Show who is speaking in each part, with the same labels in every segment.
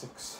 Speaker 1: six.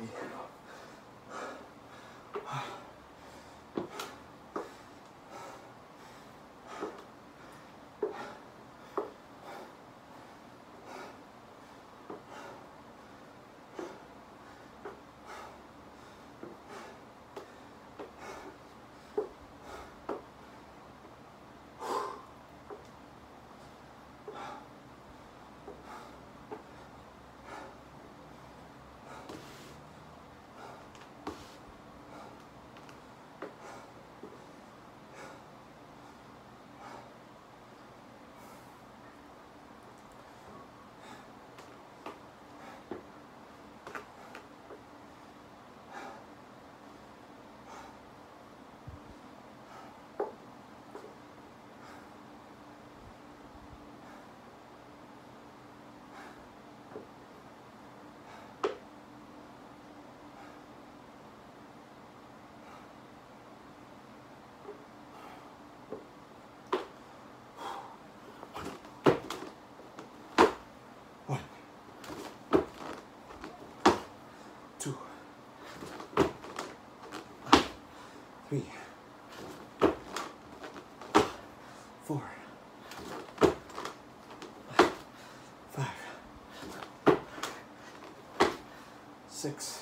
Speaker 1: already. four, five, six,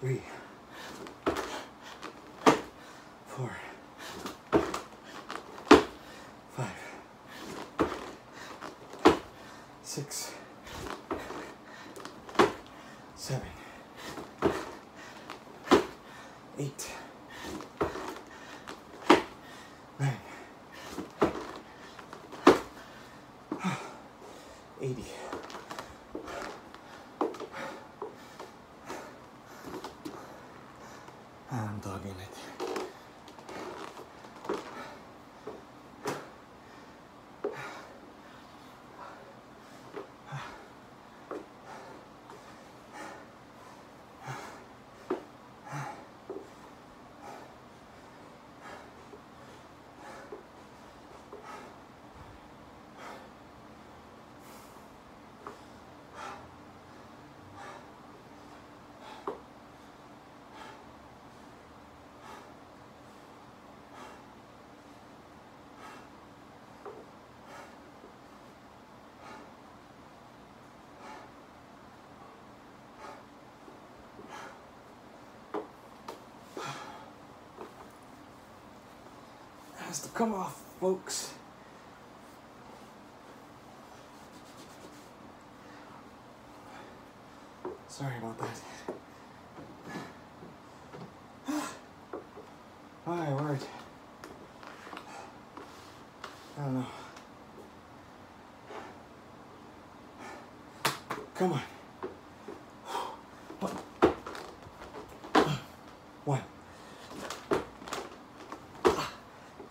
Speaker 1: three, four, five, six, seven, eight, nine, eighty. I'm dogging it. Has to come off, folks. Sorry about that. My word. I don't know. Come on. One.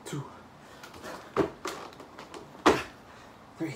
Speaker 1: Two. Three.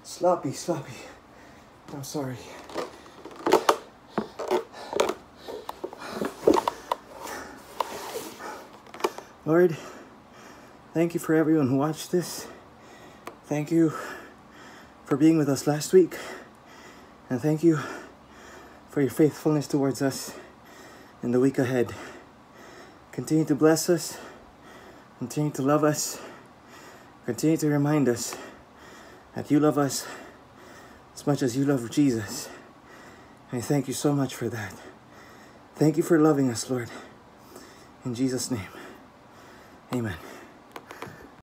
Speaker 1: Sloppy, sloppy. I'm sorry. Lord, thank you for everyone who watched this. Thank you for being with us last week. And thank you for your faithfulness towards us in the week ahead. Continue to bless us, continue to love us, continue to remind us that you love us as much as you love Jesus. I thank you so much for that. Thank you for loving us, Lord. In Jesus' name, amen.